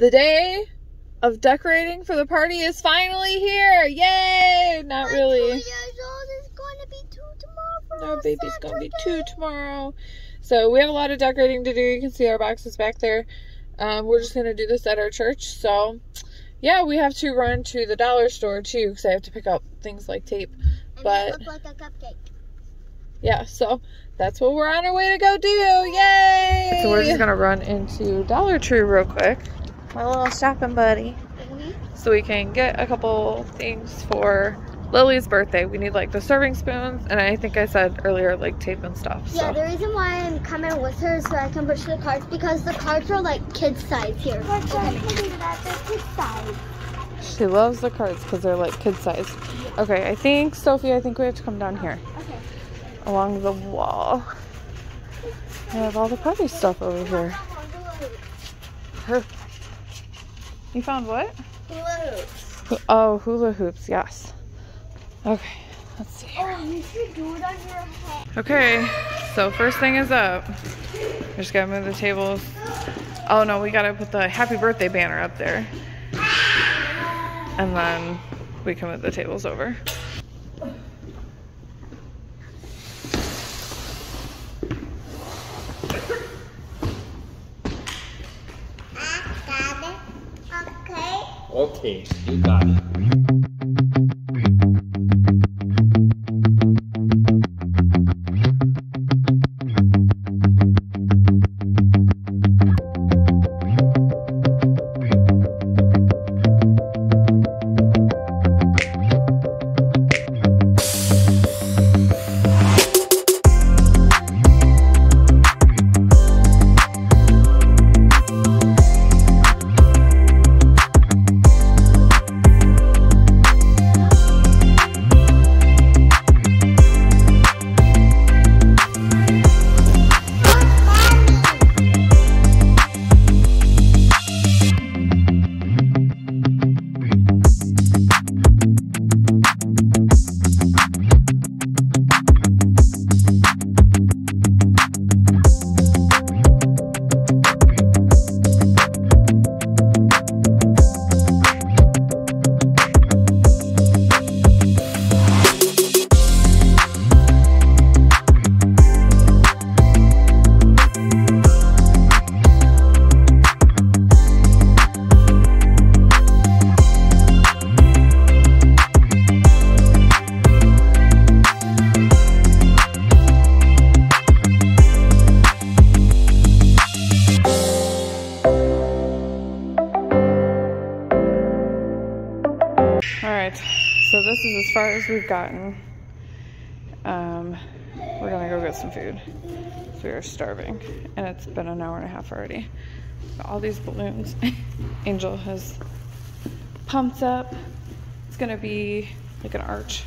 the day of decorating for the party is finally here. Yay! Not really. No, baby's gonna be two tomorrow. So we have a lot of decorating to do. You can see our boxes back there. Um, we're just gonna do this at our church. So yeah, we have to run to the dollar store too because I have to pick up things like tape. And But- look like a cupcake. Yeah, so that's what we're on our way to go do. Yay! So we're just gonna run into Dollar Tree real quick. My little shopping buddy. So we can get a couple things for Lily's birthday. We need like the serving spoons and I think I said earlier like tape and stuff. So Yeah, the reason why I'm coming with her is so I can push the cards because the cards are like kid size here. she loves the cards because they're like kid size. Okay, I think Sophie, I think we have to come down here Okay. along the wall. I have all the party stuff over here. Her. You found what? Hu- Oh, hula hoops, yes. Okay, let's see. Oh, you should do it on your head. Okay, so first thing is up. We just gotta move the tables. Oh no, we gotta put the happy birthday banner up there. And then we can move the tables over. Okay. You got it. All right, so this is as far as we've gotten. Um, we're gonna go get some food. 'cause We are starving, and it's been an hour and a half already. Got all these balloons. Angel has pumped up. It's gonna be like an arch,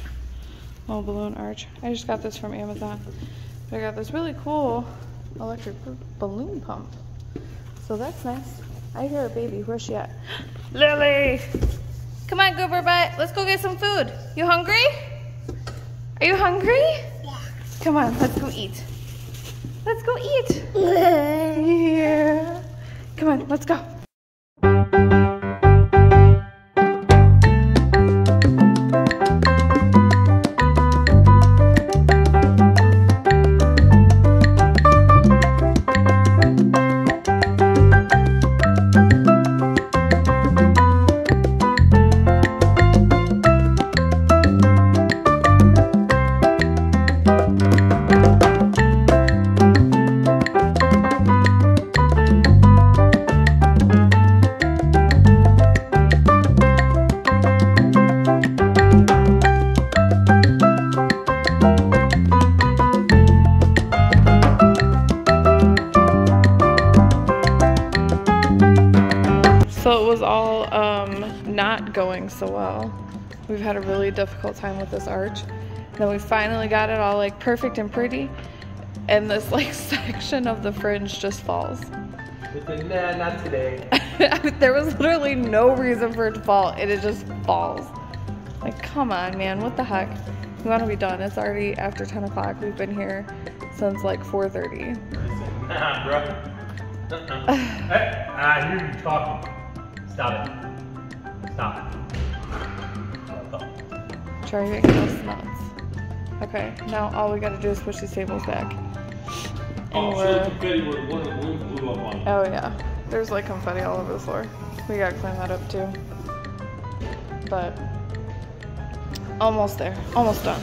little balloon arch. I just got this from Amazon. But I got this really cool electric balloon pump. So that's nice. I hear a baby. Where's she at? Lily! Come on, Goober Butt. Let's go get some food. You hungry? Are you hungry? Yeah. Come on, let's go eat. Let's go eat. Yeah. Come on, let's go. Going so well. We've had a really difficult time with this arch. And Then we finally got it all like perfect and pretty. And this like section of the fringe just falls. Nah, not today. there was literally no reason for it to fall. and It just falls. Like, come on, man. What the heck? We want to be done. It's already after 10 o'clock. We've been here since like 4.30. Nah, bro. Hey, I hear you talking. Stop it. Stop. Try making nuts. Okay, now all we gotta do is push these tables back. Oh, and Oh, we're. so the confetti where one of the balloons blew up on. you. Oh yeah, there's like confetti all over the floor. We gotta clean that up too. But almost there, almost done.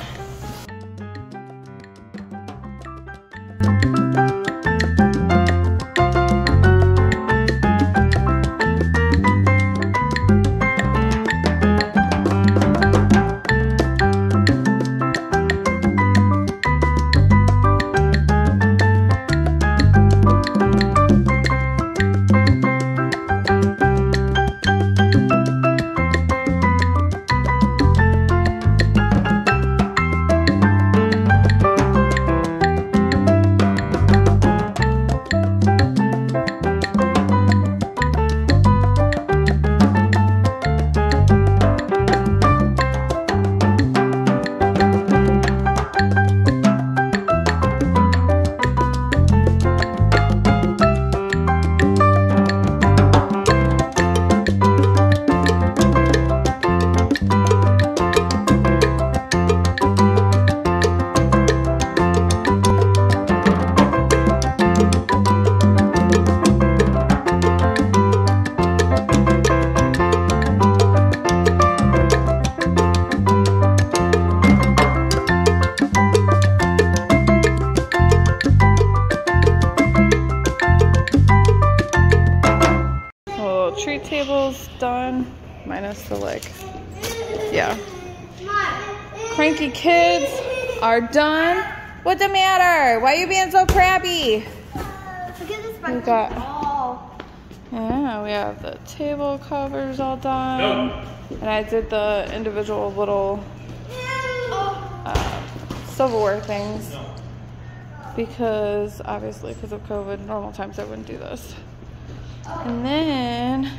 Table's done, minus the like, yeah. Cranky kids are done. What's the matter? Why are you being so crabby? Look at this We got- ball. Yeah, we have the table covers all done. And I did the individual little Oh, uh, silverware things because obviously because of COVID, normal times I wouldn't do this. And then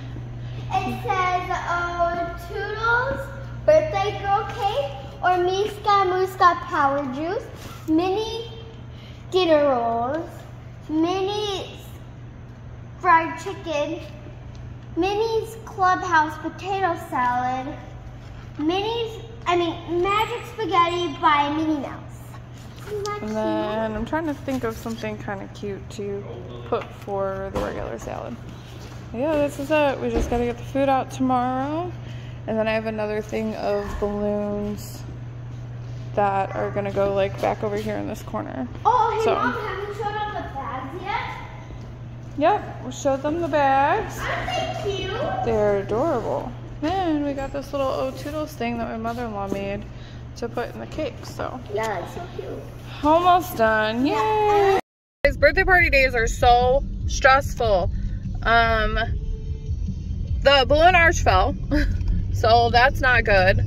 it says, oh, Twodles, birthday girl cake, or Meeska Mooska power juice, mini dinner rolls, mini fried chicken, Minnie's Clubhouse potato salad, Minnie's, I mean, Magic Spaghetti by Minnie Mouse. And then I'm trying to think of something kind of cute to put for the regular salad. Yeah, this is it. We just gotta get the food out tomorrow. And then I have another thing of balloons that are gonna go like back over here in this corner. Oh, hey So- mom, have you showed off the bags yet? Yep, we'll show them the bags. Aren't they cute? They're adorable. And we got this little O Twodles thing that my mother-in-law made to put in the cake, so. Yeah, it's so cute. Almost done. Yay! His birthday party days are so stressful. Um, the balloon arch fell, so that's not good.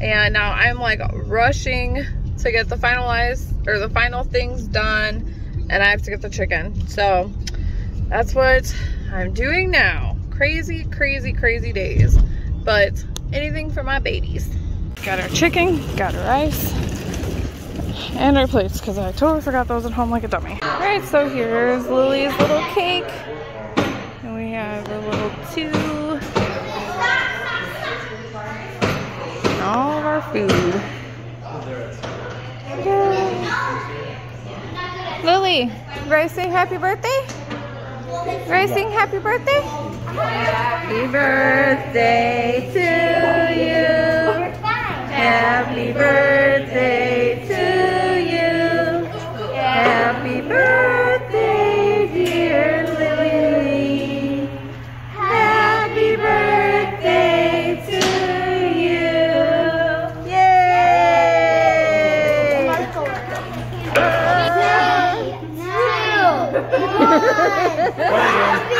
And now I'm like rushing to get the finalized or the final things done, and I have to get the chicken. So that's what I'm doing now. Crazy, crazy, crazy days, but anything for my babies. Got our chicken, got our rice, and our plates because I totally forgot those at home like a dummy. All right, so here's Lily's little cake, and all of our food. Yay. Lily, say happy birthday? Sing happy birthday? Happy birthday to you. Happy birthday. Ai,